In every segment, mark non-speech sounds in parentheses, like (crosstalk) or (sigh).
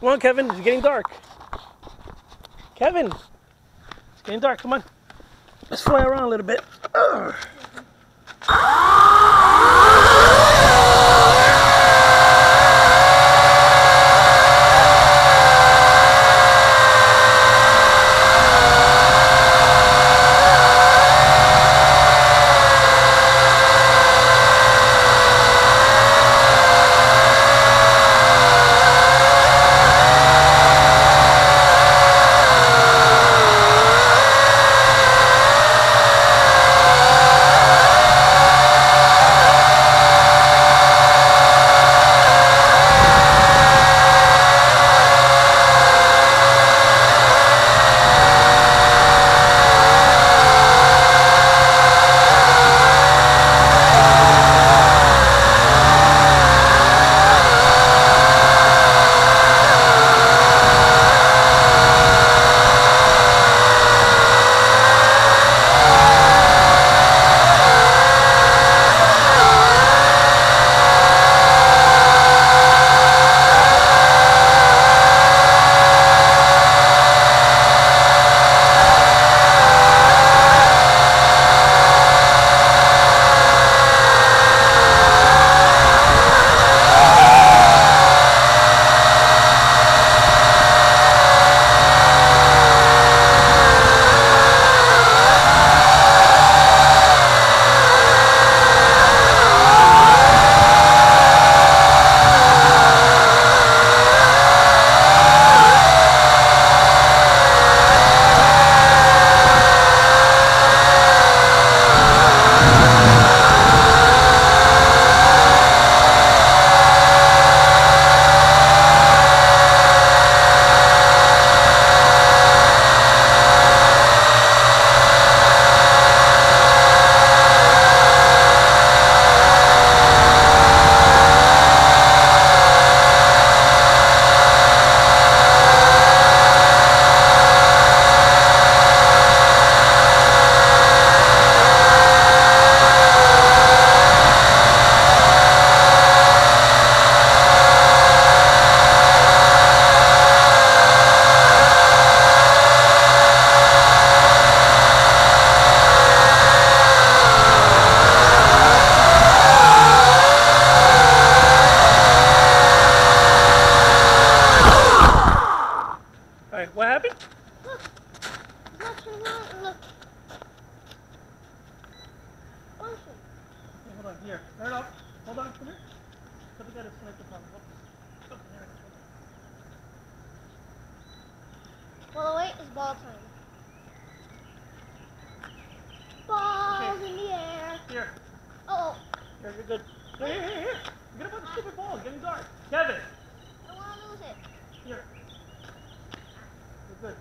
Come on, Kevin. It's getting dark. Kevin. It's getting dark. Come on. Let's fly around a little bit. Ugh. (clears throat) Look. Look, look, look. Ocean. Okay, hold on, here. Turn it. Hold on, come here. Let me get a select the. Oh, there it is. Well, wait, it's ball time. Balls in the air. Here. Oh, Here, you're good. Here, here, here, here. Get up on the stupid ball. Getting dark. Kevin. I don't want to lose it. Here. You're good.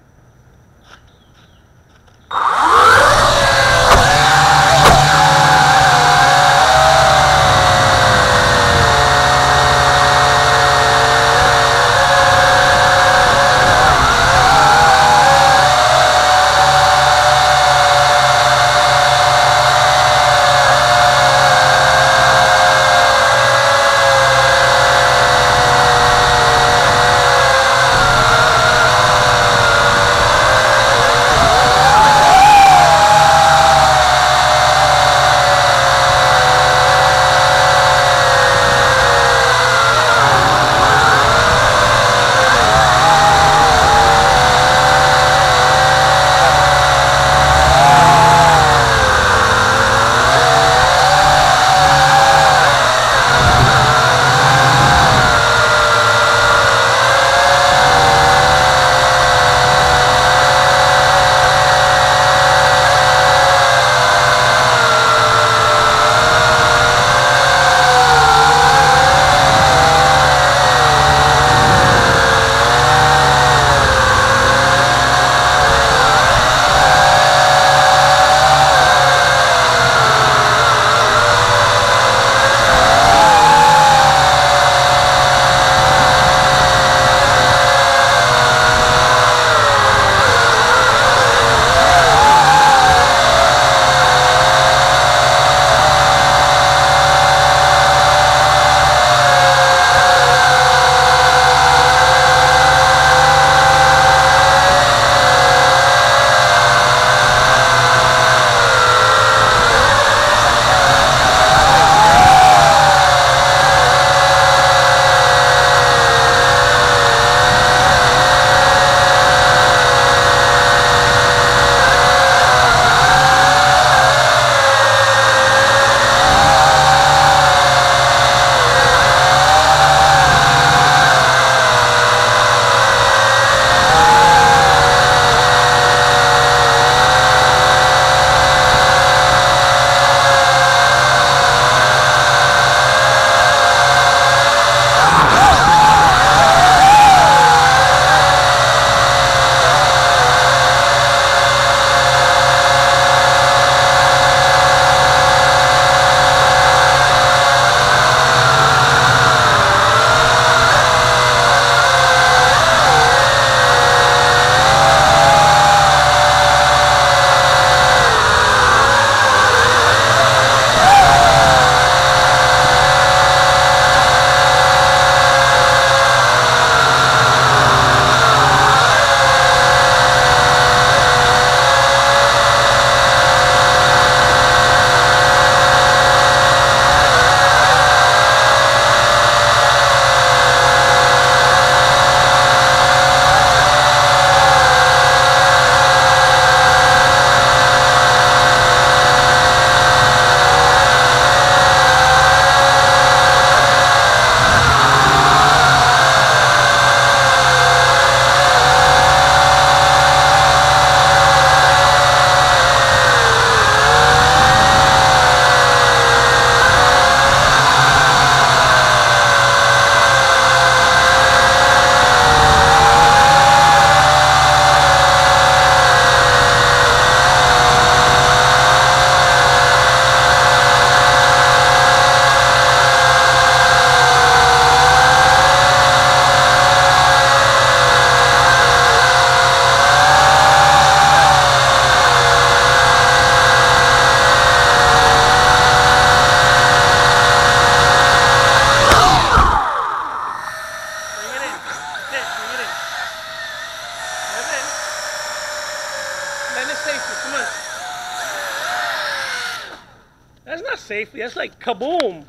That's not safely. That's like kaboom.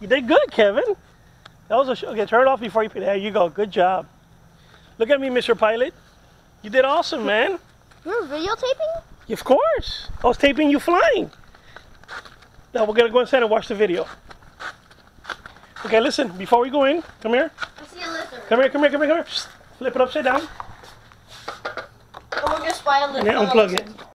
You did good, Kevin. That was a sh- okay. Turn it off before you. put There you go. Good job. Look at me, Mr. Pilot. You did awesome, man. You're videotaping? Of course. I was taping you flying. Now we're gonna go inside and watch the video. Okay, listen. Before we go in, come here. I see a lizard. Come here. Come here. Come here. Come here. Psst. Flip it upside down Oh, we're gonna spy a and then unplug it.